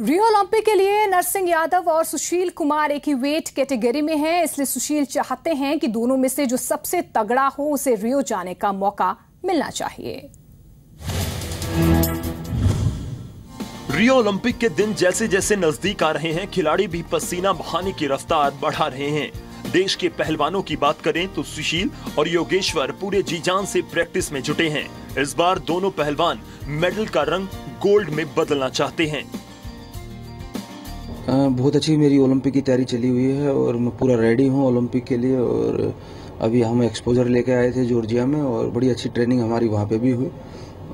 Rio Olympic के लिए नरसिंह यादव और सुशील कुमार एक ही वेट कैटेगरी में हैं, इसलिए सुशील चाहते हैं कि दोनों में से जो सबसे तगड़ा हो, उसे रियो जाने का मौका मिलना चाहिए। रियो ओलंपिक के दिन जैसे जैसे नज़दीक आ रहे हैं, खिलाड़ी भी पसीना बहाने की रफ्तार बढ़ा रहे हैं। देश के पहलवानों की बात करें तो सुशील और योगेश्वर पूरे जी जान से प्रैक्टिस में जुटे हैं। इस बार दोनों पहलवान मेडल का रंग गोल्ड में बदलना चाहते हैं। बहुत अच्छी मेरी ओलंपिक की तैयारी चली हुई है और मैं पूरा रेडी हूँ ओलंपिक के लिए और अभी हम एक्सपोजर लेके आए थे जॉर्जिया में और बड़ी अच्छी ट्रेनिंग हमारी वहाँ पे भी हुई।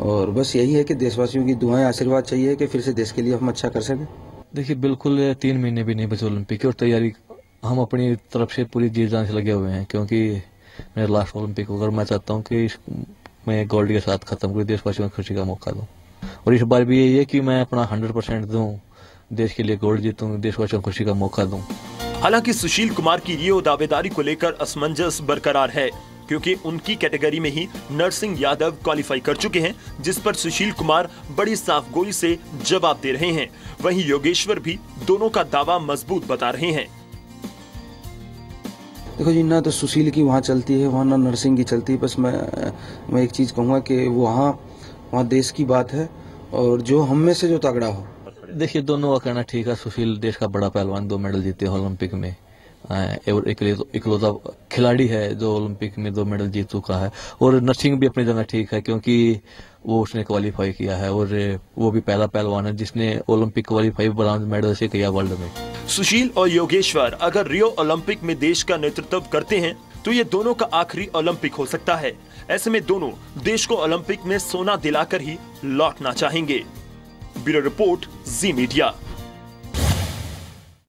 और बस यही है कि देशवासियों की दुआएँ, आशीर्वाद चाहिए कि फिर से देश के लिए हम अच्छा कर सकें। देखिए, बिल्कुल तीन महीने भी नहीं बचे ओलंपिक की और तैयारी हम अपनी तरफ़ से पूरी जी जान से लगे हुए हैं, क्योंकि मेरा लास्ट ओलंपिक होगा मैं चाहता हूँ कि मैं गोल्ड के साथ खत्म करूँ, देशवासियों को खुशी का मौका दूँ। और इस बार भी यही है कि मैं अपना हंड्रेड परसेंट दूँ देश के लिए गोल्ड जीतूं देशवासियों को खुशी का मौका दूँ हालाँकि सुशील कुमार की रियो दावेदारी को लेकर असमंजस बरकरार है क्योंकि उनकी कैटेगरी में ही नरसिंह यादव क्वालिफाई कर चुके हैं जिस पर सुशील कुमार बड़ी साफ़ गोई से जवाब दे रहे हैं। वहीं योगेश्वर भी दोनों का दावा मज़बूत बता रहे हैं। देखो जी ना तो सुशील की वहाँ चलती है वहाँ ना नरसिंह की चलती है। बस मैं मैं एक चीज़ कहूँगा कि वहाँ वहाँ देश की बात है और जो हम में से जो तगड़ा हो देखिए, दोनों का कहना ठीक है, सुशील देश का बड़ा पहलवान, दो मेडल जीते ओलंपिक में। और इकलौता खिलाड़ी है जो ओलंपिक में दो मेडल जीत चुका है। और नर्सिंग भी अपनी जगह ठीक है, क्योंकि वो उसने क्वालिफाई किया है, और वो भी पहला पहलवान है जिसने ओलंपिक क्वालिफाई ब्रांज मेडल से किया वर्ल्ड में। सुशील और योगेश्वर, अगर रियो ओलंपिक में देश का नेतृत्व करते हैं तो ये दोनों का आखिरी ओलंपिक हो सकता है। ऐसे में दोनों देश को ओलंपिक में सोना दिलाकर ही लौटना चाहेंगे। Bureau report Zee media.